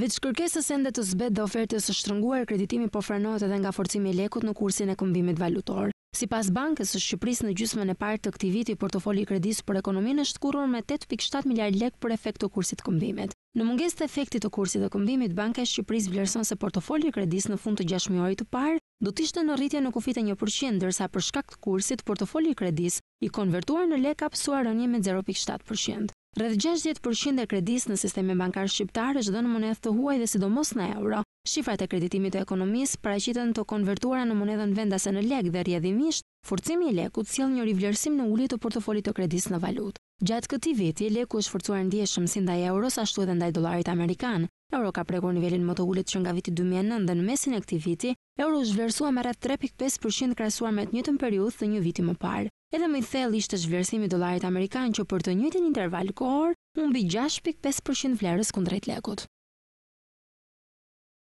Veç kërkesës ende të zbehtë dhe ofertës së shtrënguar kreditimi po frenohet edhe nga forcimi i lekut në kursin e këmbimit valutor. Sipas Bankës së Shqipërisë në gjysmën e parë të këtij viti portofoli i kredisë për ekonominë është shkurrur me tetë pikë shtatë miliardë lekë për efekt të kursit të këmbimit. Në mungesë të efektit të kursit të këmbimit Banka e Shqipërisë vlerëson se portofoli i kredisë në fund të gjashtëmujorit të parë do të ishte në rritje në kufijtë e një për qind ndërsa për shkak të kursit portofoli i kredisë i konvertuar në lekë ka pësuar rënie me zero pikë shtatë për qind. Rreth gjashtëdhjetë për qind e kredisë në sistemin bankar shqiptar është dhënë në monedhë të huaj dhe sidomos në euro. Shifrat e kreditimit të ekonomisë paraqiten të konvertuara në monedhën vendase në lekë dhe rrjedhimisht, forcimi i lekut sjell një rivlerësim në ulje të portofolit të kredisë në valutë. Gjatë këtij viti, leku është forcuar ndjeshëm si ndaj euros ashtu edhe ndaj dollarit amerikan. Euro ka prekur nivelin më të ulët që nga viti dy mijë e nëntë dhe në mesin e këtij viti, euro u zhvlerësua me rreth tre pikë pesë për qind krahasuar me të njëjtën periudhë të një viti më parë. Edhe më i thellë ishte zhvlerësimi i dollarit amerikan që për të njëjtin interval kohor humbi gjashtë pikë pesë për qind të vlerës kundrejt lekut.